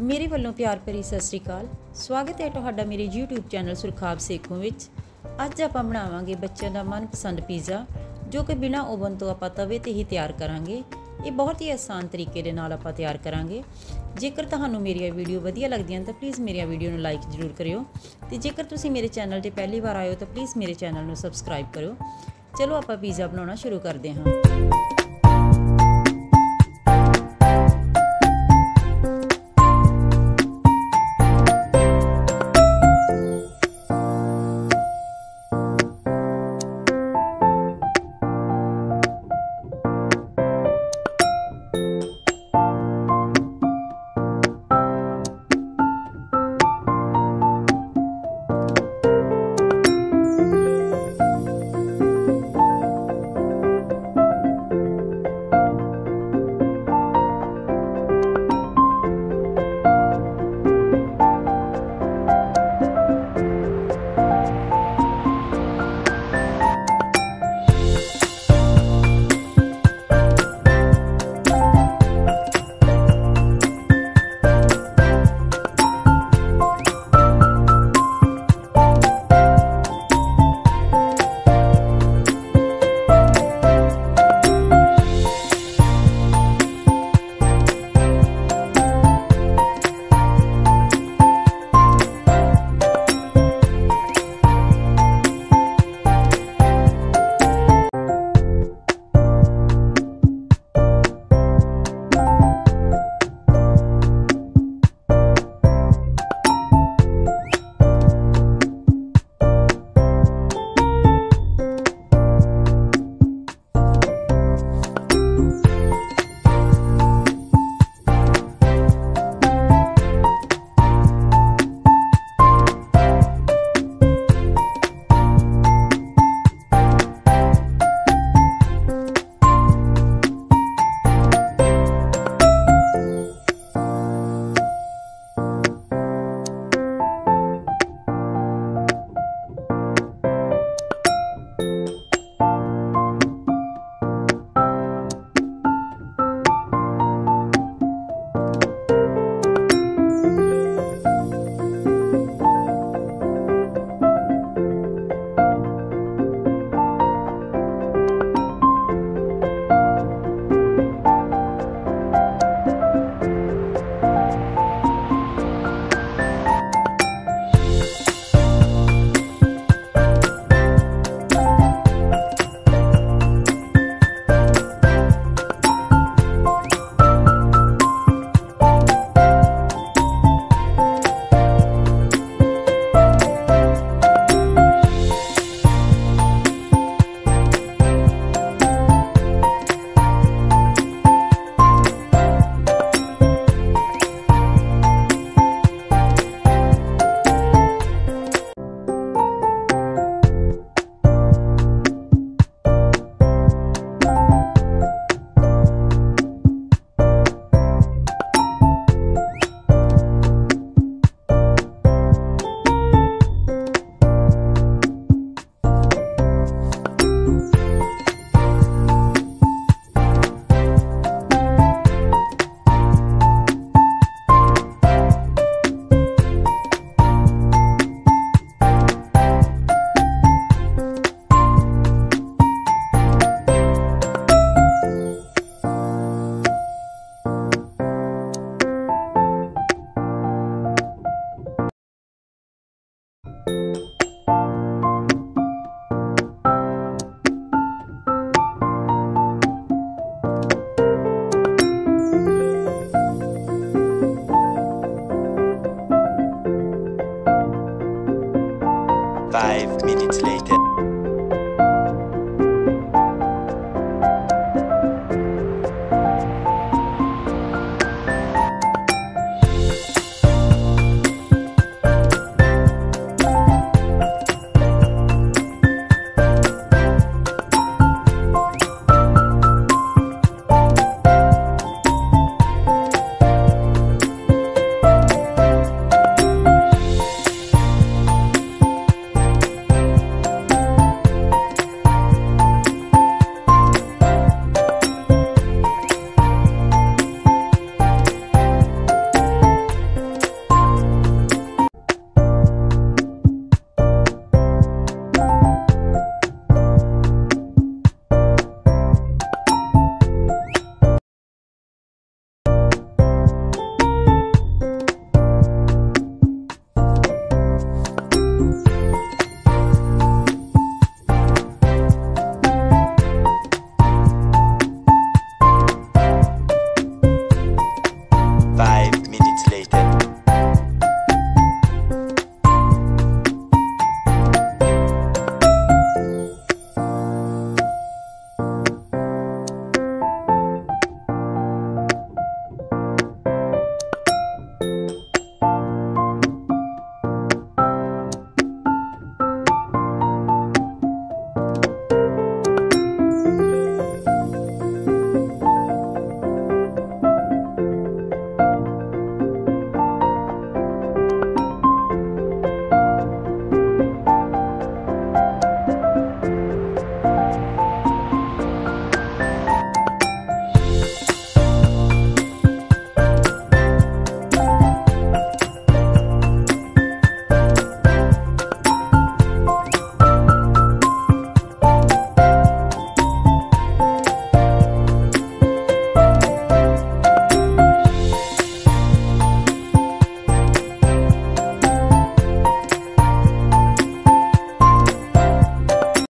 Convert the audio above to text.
ਮੇਰੇ ਵੱਲੋਂ ਪਿਆਰ ਭਰੀ ਸਤਿ ਸ੍ਰੀ ਅਕਾਲ। ਸਵਾਗਤ ਹੈ ਤੁਹਾਡਾ ਮੇਰੇ YouTube ਚੈਨਲ ਸੁਰਖਾਬ ਸੇਖੋਂ ਵਿੱਚ। ਅੱਜ ਆਪਾਂ ਬਣਾਵਾਂਗੇ ਬੱਚਿਆਂ ਦਾ ਮਨਪਸੰਦ ਪੀਜ਼ਾ ਜੋ ਕਿ ਬਿਨਾ ਓਵਨ ਤੋਂ ਆਪਾਂ ਤਵੇ ਤੇ ਹੀ ਤਿਆਰ ਕਰਾਂਗੇ। ਇਹ ਬਹੁਤ ਹੀ ਆਸਾਨ ਤਰੀਕੇ ਦੇ ਨਾਲ ਆਪਾਂ ਤਿਆਰ ਕਰਾਂਗੇ। ਜੇਕਰ ਤੁਹਾਨੂੰ ਮੇਰੀਆਂ ਵੀਡੀਓ ਵਧੀਆ ਲੱਗਦੀਆਂ ਤਾਂ ਪਲੀਜ਼ ਮੇਰੀਆਂ ਵੀਡੀਓ ਨੂੰ ਲਾਈਕ ਜ਼ਰੂਰ ਕਰਿਓ। ਤੇ ਜੇਕਰ ਤੁਸੀਂ ਮੇਰੇ ਚੈਨਲ ਤੇ ਪਹਿਲੀ ਵਾਰ ਆਏ ਹੋ ਤਾਂ ਪਲੀਜ਼ ਮੇਰੇ ਚੈਨਲ ਨੂੰ ਸਬਸਕ੍ਰਾਈਬ ਕਰਿਓ। ਚਲੋ ਆਪਾਂ ਪੀਜ਼ਾ ਬਣਾਉਣਾ ਸ਼ੁਰੂ ਕਰਦੇ ਹਾਂ। later.